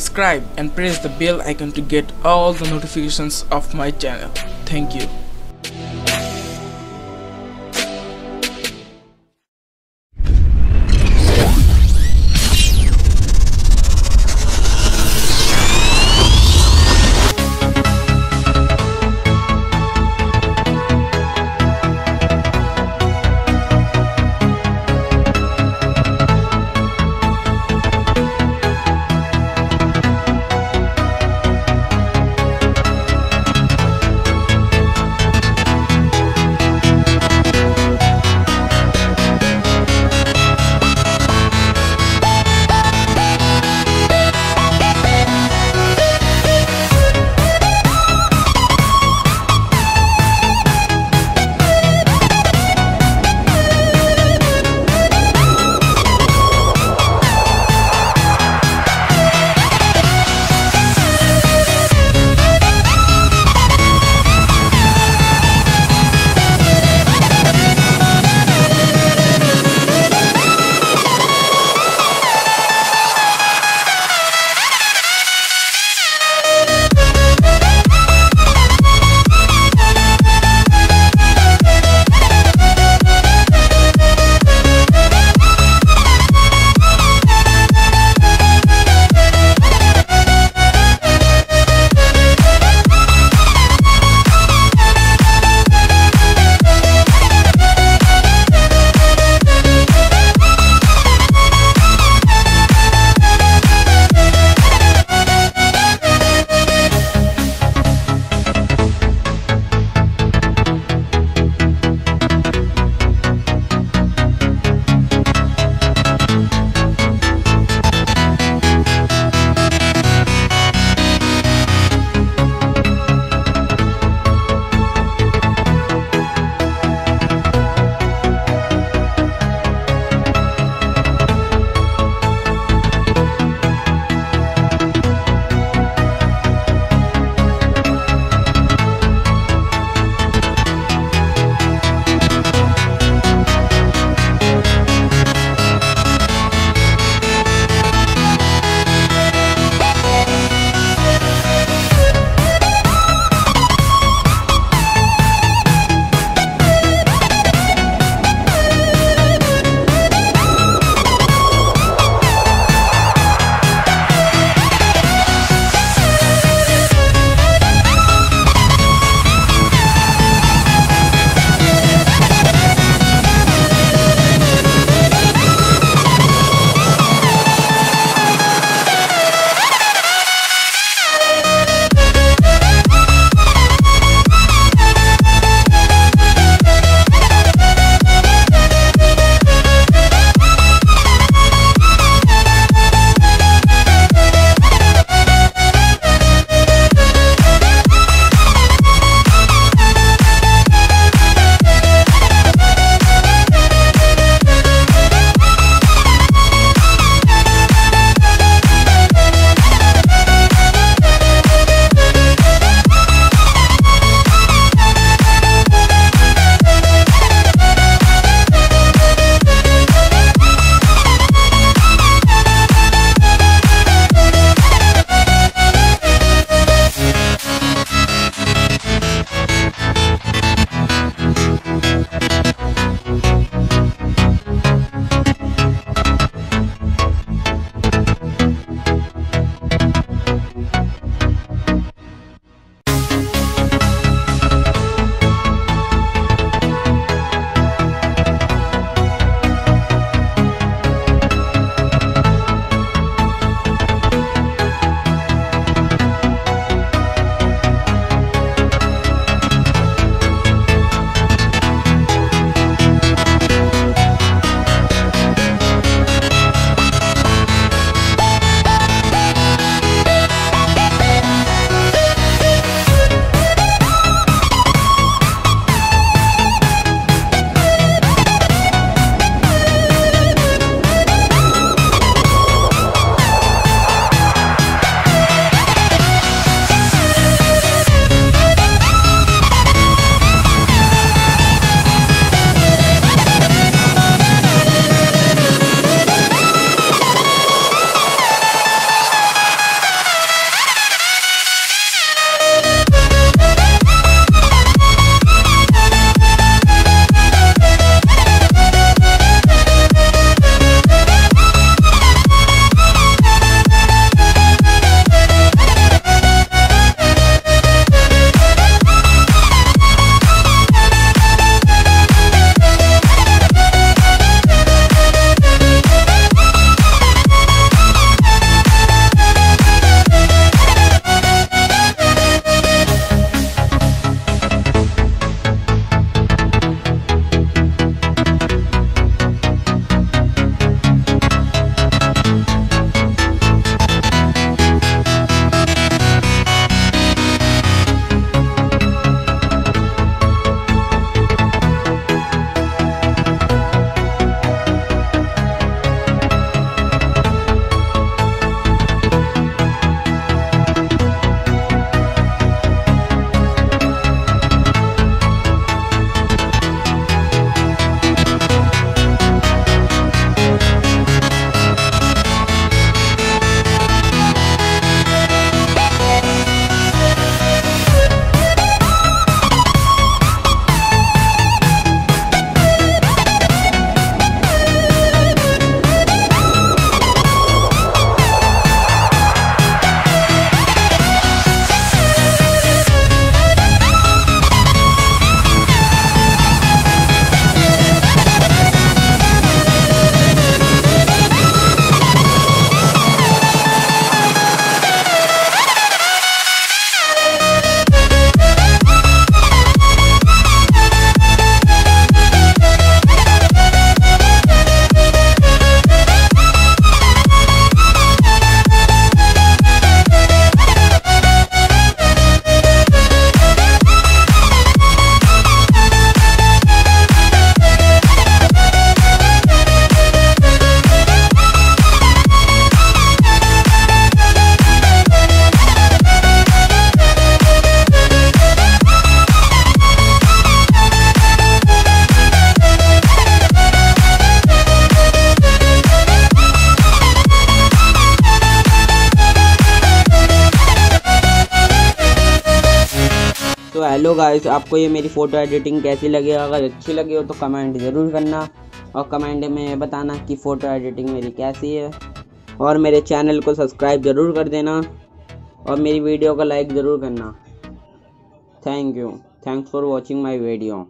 subscribe and press the bell icon to get all the notifications of my channel. Thank you. Hello guys आपको ये मेरी photo editing कैसी लगी? अगर अच्छी लगी हो तो कमेंट ज़रूर करना और कमेंट में बताना कि फ़ोटो एडिटिंग मेरी कैसी है। और मेरे चैनल को सब्सक्राइब ज़रूर कर देना और मेरी वीडियो को लाइक ज़रूर करना। Thank you thanks for watching my video